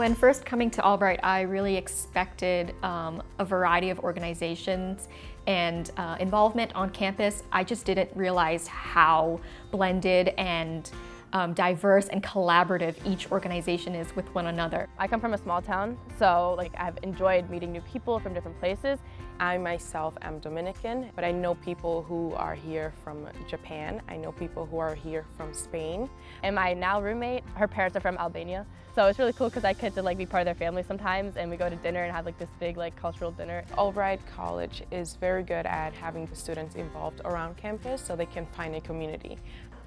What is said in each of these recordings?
When first coming to Albright, I really expected um, a variety of organizations and uh, involvement on campus. I just didn't realize how blended and um, diverse and collaborative each organization is with one another. I come from a small town, so like I've enjoyed meeting new people from different places. I myself am Dominican, but I know people who are here from Japan. I know people who are here from Spain. And my now roommate, her parents are from Albania. So it's really cool because I get to like be part of their family sometimes and we go to dinner and have like this big like cultural dinner. Albright College is very good at having the students involved around campus so they can find a community.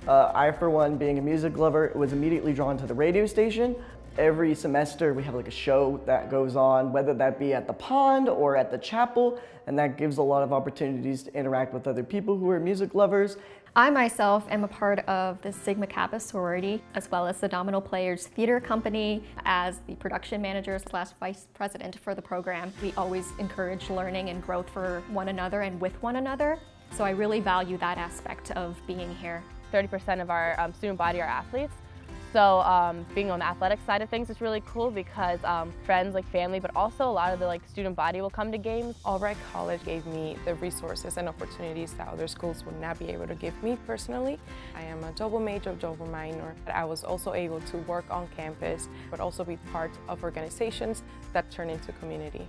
Uh, I, for one, being a music lover, was immediately drawn to the radio station. Every semester we have like a show that goes on, whether that be at the pond or at the chapel, and that gives a lot of opportunities to interact with other people who are music lovers. I myself am a part of the Sigma Kappa sorority, as well as the Domino Players Theater Company as the production manager slash vice president for the program. We always encourage learning and growth for one another and with one another. So I really value that aspect of being here. 30% of our um, student body are athletes. So um, being on the athletic side of things is really cool because um, friends, like family, but also a lot of the like student body will come to games. Albright College gave me the resources and opportunities that other schools would not be able to give me personally. I am a double major, double minor. I was also able to work on campus, but also be part of organizations that turn into community.